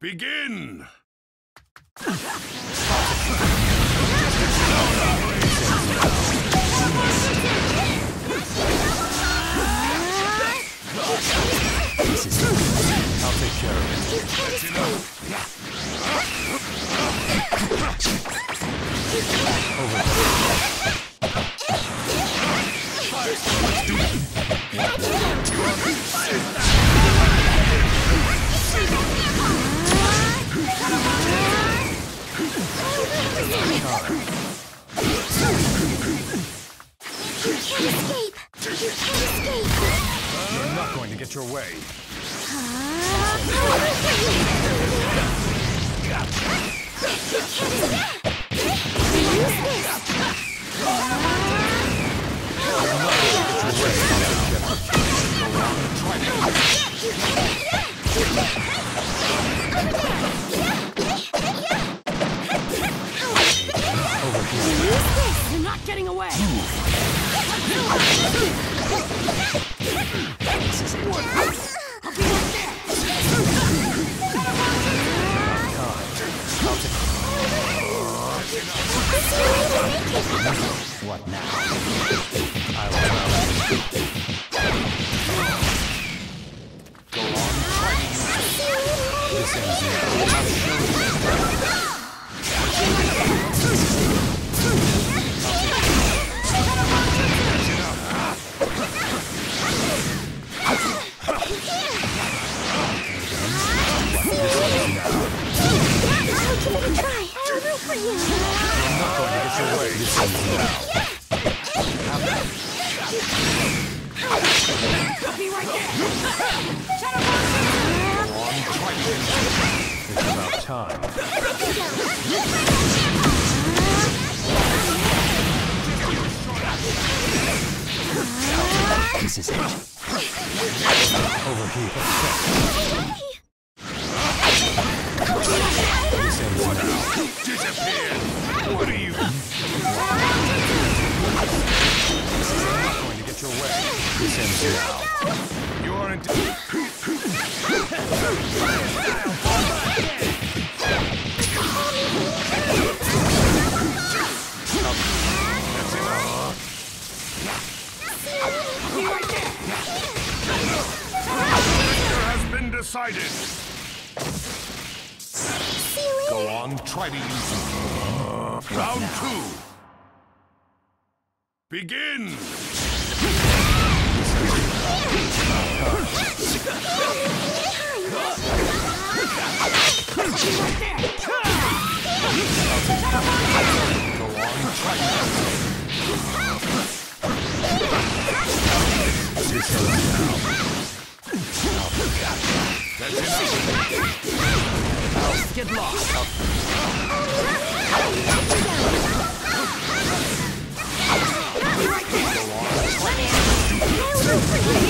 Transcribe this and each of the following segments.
Begin! This is. I'll take care of it. You can't escape. You escape. You can't escape. You're not going to get your way. You're What now? I will. Go on, try to use. This ends now. This is it. Over here. You has been decided. Go on, try to use it. Round two. Begin! Go on, try to use it. This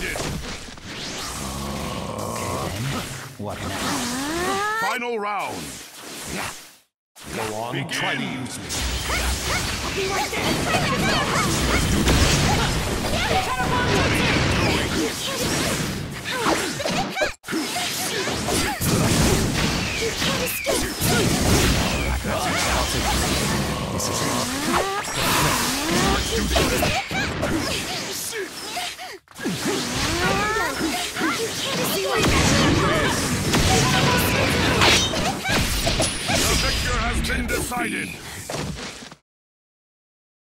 decided. What now? Final round. Go on, Begin. try to use me. This is it. been decided.